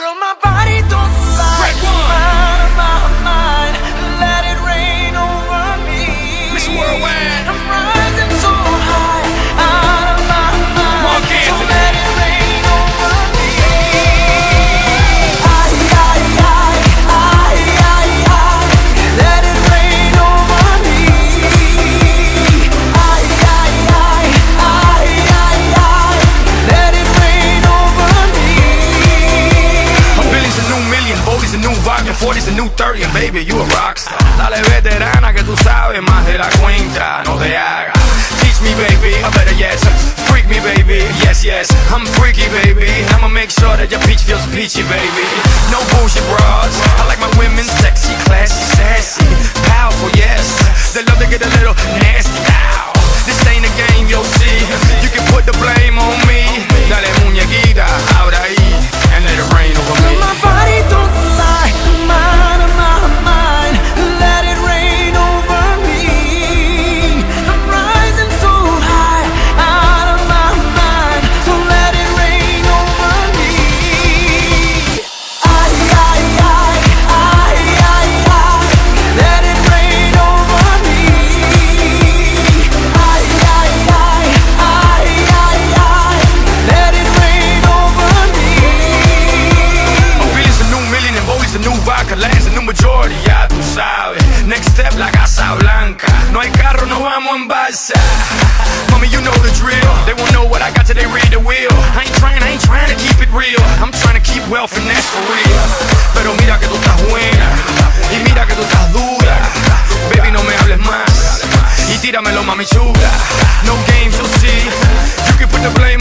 Girl, my body don't one. Mind, my mind, let it rain over me. Mr. Worldwide. Vodka, 40's a new 30, and baby, you a rockstar. Dale veterana que tú sabes más de la cuenta, no te hagas. Teach me, baby, I better yes, freak me, baby. Yes, yes, I'm freaky, baby. I'ma make sure that your peach feels peachy, baby. No bullshit bras. I like my women no vamos en. Mommy, you know the drill. They won't know what I got till they read the wheel. I ain't trying, I ain't trying to keep it real. I'm trying to keep wealth and that's for real. Pero mira que tú estás buena. Y mira que tú estás dura. Baby, no me hables más. Y tíramelo, mami chula. No games, you'll see. You can put the blame